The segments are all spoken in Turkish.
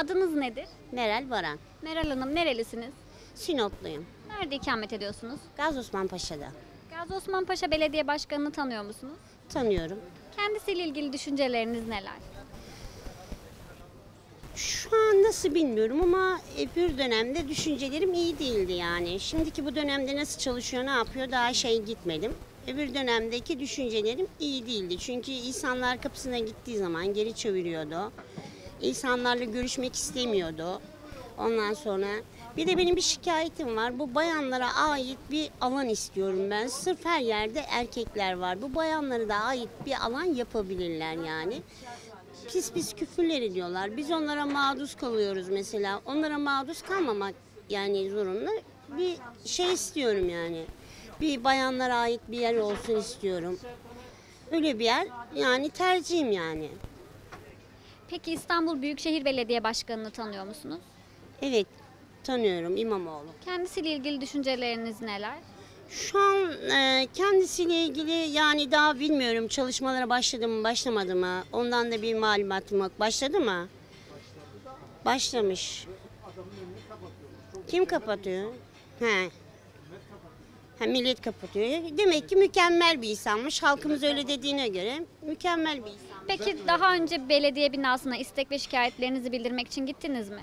Adınız nedir? Meral Baran. Meral Hanım nerelisiniz? Sinopluyum. Nerede ikamet ediyorsunuz? Gazi Osman Paşa'da. Gazi Osman Paşa Belediye Başkanı'nı tanıyor musunuz? Tanıyorum. Kendisiyle ilgili düşünceleriniz neler? Şu an nasıl bilmiyorum ama bir dönemde düşüncelerim iyi değildi yani. Şimdiki bu dönemde nasıl çalışıyor, ne yapıyor daha şey gitmedim. Öbür dönemdeki düşüncelerim iyi değildi. Çünkü insanlar kapısına gittiği zaman geri çeviriyordu. İnsanlarla görüşmek istemiyordu. Ondan sonra bir de benim bir şikayetim var. Bu bayanlara ait bir alan istiyorum ben. Sırf her yerde erkekler var. Bu bayanlara da ait bir alan yapabilirler yani pis pis küfürler ediyorlar. Biz onlara mağduz kalıyoruz mesela. Onlara mağduz kalmamak yani zorunlu. Bir şey istiyorum yani. Bir bayanlara ait bir yer olsun istiyorum. Öyle bir yer yani tercihim yani. Peki İstanbul Büyükşehir Belediye Başkanı'nı tanıyor musunuz? Evet tanıyorum İmamoğlu. Kendisiyle ilgili düşünceleriniz neler? Şu an e, kendisiyle ilgili yani daha bilmiyorum çalışmalara başladı mı başlamadı mı ondan da bir malumatım yok. Başladı mı? Başlamış. Kim kapatıyor? He. Ha, millet kapatıyor. Demek ki mükemmel bir insanmış. Halkımız öyle dediğine göre mükemmel bir insan. Peki daha önce belediye binasına istek ve şikayetlerinizi bildirmek için gittiniz mi?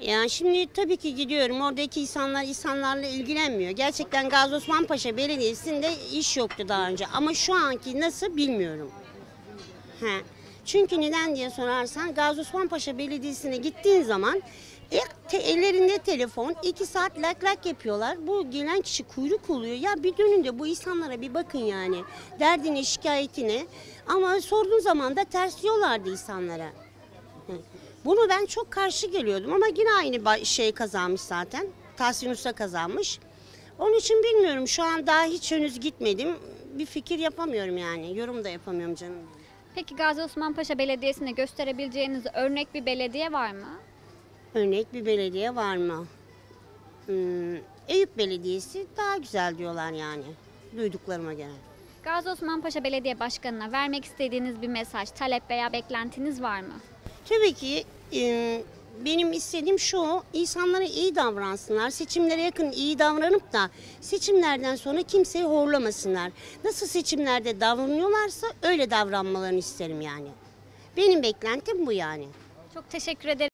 Yani şimdi tabii ki gidiyorum. Oradaki insanlar insanlarla ilgilenmiyor. Gerçekten Gazi Osman Paşa Belediyesi'nde iş yoktu daha önce. Ama şu anki nasıl bilmiyorum. He. Çünkü neden diye sorarsan Gazi Osman Paşa Belediyesi'ne gittiğin zaman ilk te- ellerinde telefon iki saat lak lak yapıyorlar. Bu gelen kişi kuyruk oluyor. Ya bir dönün de bu insanlara bir bakın yani. Derdini, şikayetini. Ama sorduğun zaman da ters diyorlardı insanlara. Bunu ben çok karşı geliyordum ama yine aynı şey kazanmış zaten. Tahsin Usta kazanmış. Onun için bilmiyorum şu an daha hiç henüz gitmedim. Bir fikir yapamıyorum yani. Yorum da yapamıyorum canım. Peki Gazi Osman Paşa Belediyesi'ne gösterebileceğiniz örnek bir belediye var mı? Örnek bir belediye var mı? Hmm, Eyüp Belediyesi daha güzel diyorlar yani. Duyduklarıma göre. Gazi Osman Paşa Belediye Başkanı'na vermek istediğiniz bir mesaj, talep veya beklentiniz var mı? Tabii ki e, benim istediğim şu, insanlara iyi davransınlar. Seçimlere yakın iyi davranıp da seçimlerden sonra kimseyi horlamasınlar. Nasıl seçimlerde davranıyorlarsa öyle davranmalarını isterim yani. Benim beklentim bu yani. Çok teşekkür ederim.